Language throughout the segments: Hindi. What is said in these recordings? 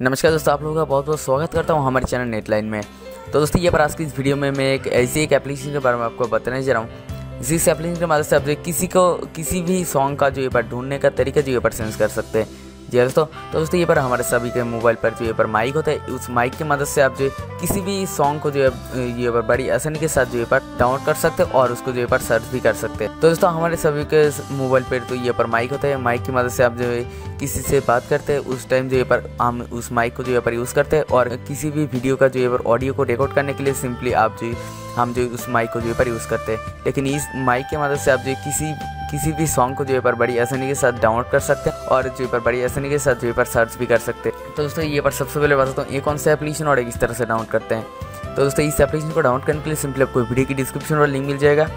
नमस्कार दोस्तों, आप लोगों का बहुत बहुत स्वागत करता हूँ हमारे चैनल नेटलाइन में। तो दोस्तों, ये पर आज की इस वीडियो में मैं एक ऐसी एक एप्लीकेशन के बारे में आपको बताने जा रहा हूँ, जिस एप्लीकेशन के मदद से आप किसी को किसी भी सॉन्ग का जो ये पर ढूँढने का तरीका जो ये पर सेंस कर सकते हैं। जी हाँ दोस्तों तो दोस्तों ये पर हमारे सभी के मोबाइल पर जो ये पर माइक होता है उस माइक की मदद से आप जो किसी भी सॉन्ग को जो है ये पर बड़ी आसानी के साथ जो ये पर डाउनलोड कर सकते हैं और उसको जो ये पर सर्च भी कर सकते हैं तो दोस्तों हमारे सभी के मोबाइल पर तो ये पर माइक होता है माइक की मदद से आप जो है किसी से बात करते हैं उस टाइम जो ये पर हम उस माइक को जो है पर यूज़ करते हैं और किसी भी वीडियो का जो ये पर ऑडियो को रिकॉर्ड करने के लिए सिंपली आप जो हम जो उस माइक को जो है पर यूज़ करते हैं लेकिन इस माइक की मदद से आप जो किसी किसी भी सॉन्ग को जो है पर बड़ी आसानी के साथ डाउनलोड कर सकते हैं और जो पर बड़ी आसानी के साथ जो पर सर्च भी कर सकते हैं। तो दोस्तों, ये पर सबसे पहले बताता हूँ, ये कौन सा एप्लीकेशन और किस तरह से डाउनलोड करते हैं। तो दोस्तों, इस एप्लीकेशन को डाउनलोड करने के लिए सिंपली आपको वीडियो की डिस्क्रिप्शन और लिंक मिल जाएगा।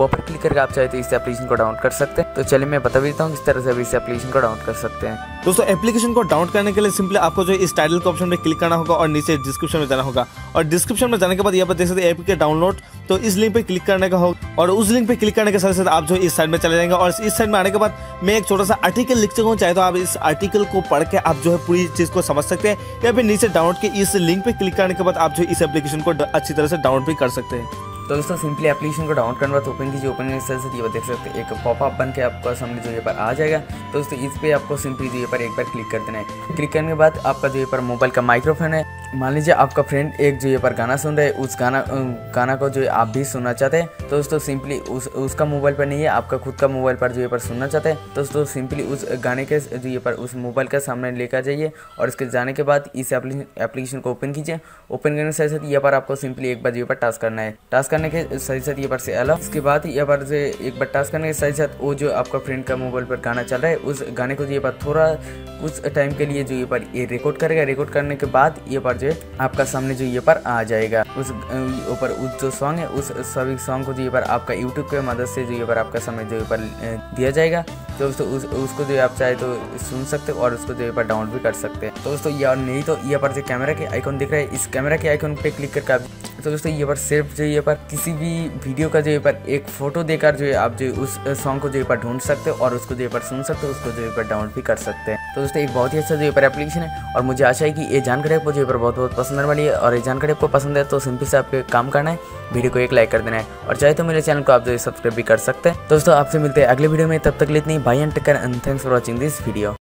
वो पर क्लिक करके आप चाहे तो इस एप्लीकेशन को डाउनलोड कर सकते हैं। तो चलिए मैं बता देता हूँ किस तरह से इस एप्लीकेशन को डाउनलोड कर सकते हैं। दोस्तों एप्लीकेशन को डाउनलोड करने के लिए सिंपली आपको जो इस टाइटल के ऑप्शन में क्लिक करना होगा और नीचे डिस्क्रिप्शन में जाना होगा। और डिस्क्रिप्शन में जाने के बाद यहाँ पर देख सकते हैं डाउनलोड तो इस लिंक पे क्लिक करने का होगा और उस लिंक पे क्लिक करने के साथ साथ आप जो इस साइड में चले जाएँगे और इस साइड में आने के बाद मैं एक छोटा सा आर्टिकल लिख चुका हूँ चाहे तो आप इस आर्टिकल को पढ़ के आप जो है पूरी चीज़ को समझ सकते हैं या फिर नीचे डाउनलोड के इस लिंक पे क्लिक करने के बाद आप जो इस एप्लीकेशन को अच्छी तरह से डाउनलोड भी कर सकते हैं। तो दोस्तों सिंपली एप्लीकेशन को डाउनलोड करने बाद ओपन कीजिए। ओपन करने से ये देख सकते हैं। एक पॉपअप बन के आपका सामने जो ये पर आ जाएगा। तो दोस्तों, इस पर आपको सिंपली जो ये पर एक बार क्लिक कर देना है। क्लिक करने के बाद आपका जो ये पर मोबाइल का माइक्रोफोन है, मान लीजिए आपका फ्रेंड एक जो ये पर गाना सुन रहे हैं, उस गाना गाना को जो आप भी सुनना चाहते हैं तो दोस्तों सिंपली उस, उसका मोबाइल पर नहीं है, आपका खुद का मोबाइल पर जो ये पर सुनना चाहते हैं तो दोस्तों सिंपली उस गाने के जो ये पर उस मोबाइल का सामने लेकर जाइए और इसके जाने के बाद इस एप्लीकेशन को ओपन कीजिए। ओपन करने के साथ यहाँ पर आपको सिंपली एक बार जो पर टास्क करना है। टास्क करने के साथ साथ ये पर से अलग। उसके बाद यहाँ पर से एक बार टास्क करने के साथ साथ वो जो आपका फ्रेंड का मोबाइल पर गाना चल रहा है, उस गाने को ये पर थोड़ा उस टाइम के लिए जो ये पर ये रिकॉर्ड करेगा रिकॉर्ड करने के बाद ये पर जो आपका सामने जो ये पर आ जाएगा। उस ऊपर उस जो सॉन्ग है, उस सभी सॉन्ग को जो ये पर आपका यूट्यूब के मदद से जो ये पर आपका समय जो ये पर दिया जाएगा। दोस्तों उस, उसको जो आप चाहे तो सुन सकते हो और उसको जो पर डाउनलोड भी कर सकते हैं। तो दोस्तों ये नहीं तो ये पर जो कैमरा के आइकॉन दिख रहा है। इस कैमरा के आइकॉन पे क्लिक करके आप तो दोस्तों ये पर सिर्फ़ जो ये पर किसी भी वीडियो का जो ये पर एक फ़ोटो देकर जो है आप जो उस सॉन्ग को जो ये पर ढूंढ सकते हो और उसको जो ये पर सुन सकते हो उसको जो ये पर डाउनलोड भी कर सकते हैं। तो दोस्तों एक बहुत ही अच्छा जो ये पर एप्लीकेशन है और मुझे आशा है कि ये जानकारी आपको जो ये पर बहुत बहुत पसंद आने वाली है और ये जानकारी आपको पसंद है तो सिंपल से आपको काम करना है वीडियो को एक लाइक कर देना है। और चाहे तो मेरे चैनल को आप जो सब्सक्राइब भी कर सकते हैं। दोस्तों आपसे मिलते हैं अगले वीडियो में तब तक लिए इतनी Bye and take care and thanks for watching this video.